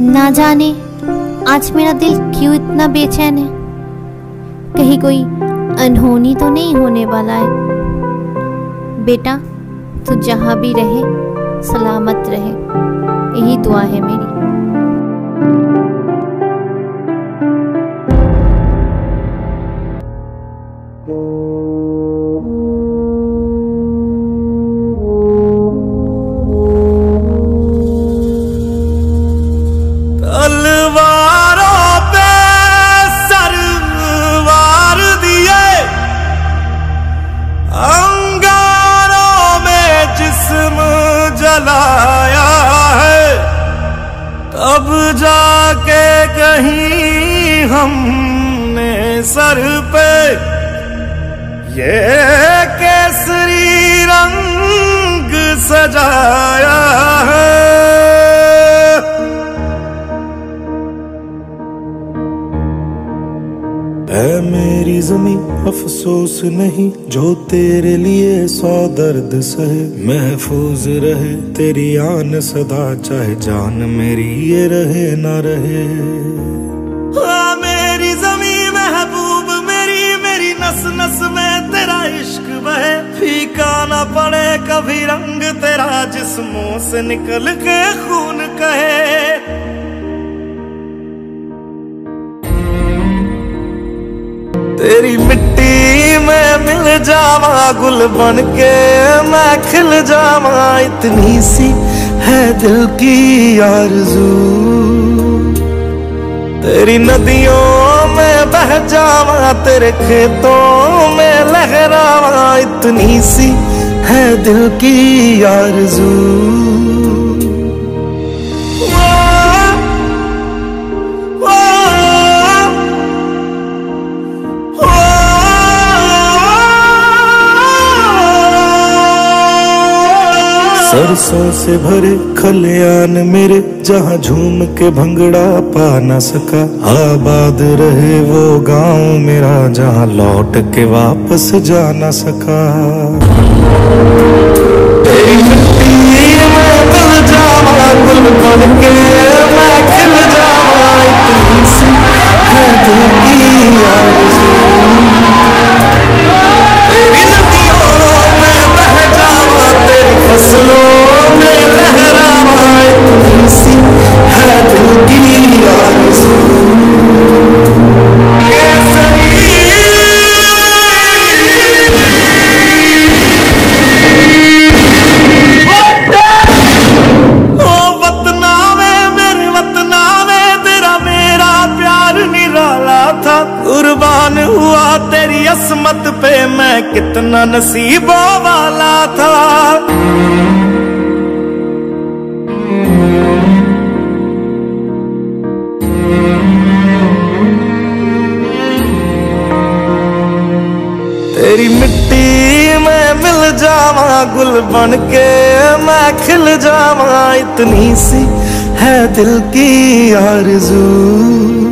ना जाने आज मेरा दिल क्यों इतना बेचैन है? कहीं कोई अनहोनी तो नहीं होने वाला है। बेटा, तू जहाँ भी रहे, सलामत रहे। यही दुआ है मेरी। तलवारों पे सरवार दिए। अंगारों में जिस्म जलाया है। तब जाके कहीं हमने सर पे ये केसरी रंग सजाया है मेरी जमी अफसोस नहीं, जो तेरे लिए सौ दर्द सहे। महफूज रहे, तेरी आन सदा, चाहे जान मेरी ये रहे, ना रहे। मेरी जमी महबूब, मेरी मेरी नस नस में तेरा इश्क बहे। फीका ना पड़े, कभी रंग तेरा जिस्मों से निकल के खून कहे। तेरी मिट्टी में मिल जावा गुल बन के, मैं खिल जावा। इतनी सी है दिल की आरज़ू। तेरी नदियों में बह जावा, तेरे खेतों में लहरावा। इतनी सी है दिल की आरज़ू। सरसों से भरे खलियान मेरे, जहाँ झूम के भंगड़ा पा न सका। आबाद रहे वो गाँव मेरा, जहाँ लौट के वापस जा न सका। तेरी मिट्टी में मिल जावा गुल बन के कुर्बान हुआ तेरी असमत पे मैं कितना नसीबों वाला था। तेरी मिट्टी में मिल जावा गुल बन के, मैं खिल जावा, इतनी सी है दिल की आरज़ू।